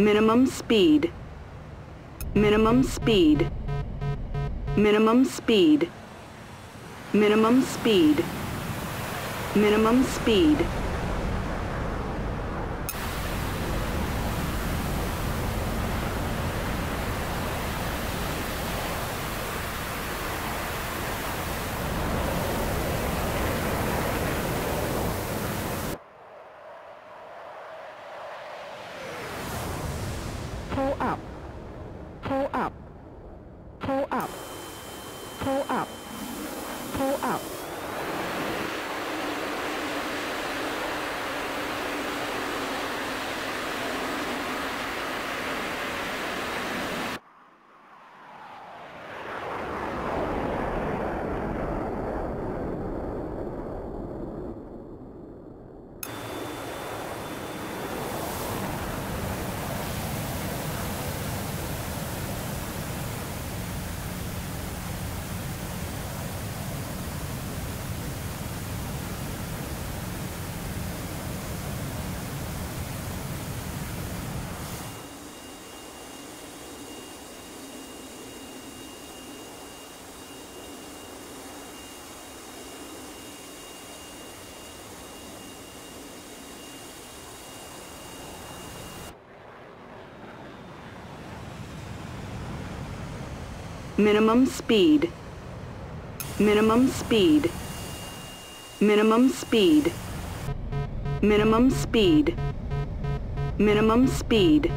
Minimum speed. Minimum speed. Minimum speed. Minimum speed. Minimum speed. Up, pull up, pull up, pull up, pull up. Minimum speed. Minimum speed. Minimum speed. Minimum speed. Minimum speed.